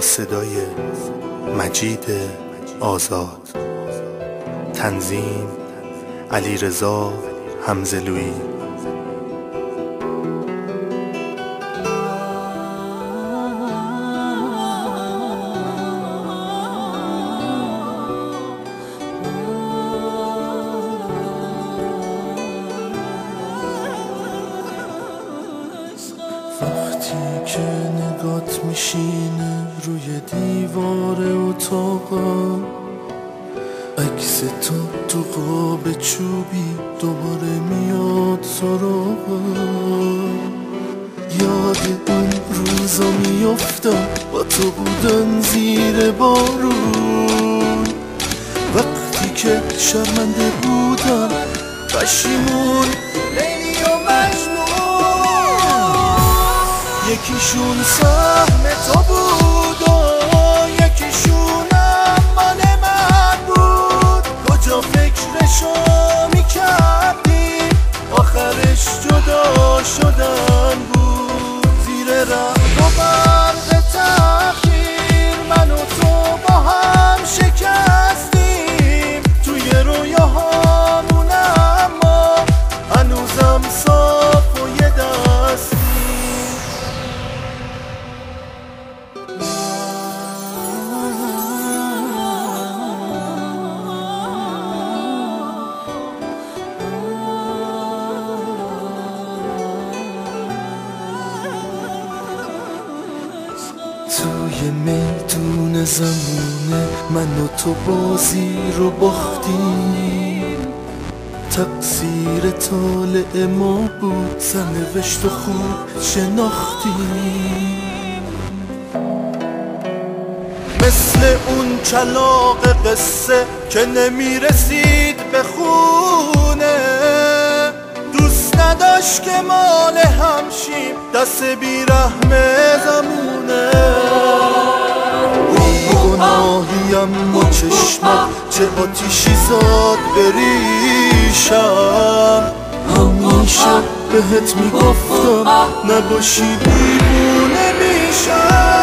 صدای مجید آزاد. تنظیم علیرضا همزلویی که نگات میشینه روی دیوار اتاقم عکس تو تو قاب چوبی دوباره میاد سراغم یاد اون روزا میافتم با تو بودن زیر بارون. وقتی که شرمنده بودم پشیمون. یکیشون سهم توی میدون زمونه من و تو بازی رو باختیم. تقصیر طالع ما بود سرنوشت و خوب شناختیم. مثل اون کلاق قصه که نمی‌رسید به خونه. دوست نداشت که مال همشیم دست بیرحم چه آتیشی زاد بریشم؟ همیشه بهت می‌گفتم نباشی دیوونه میشم.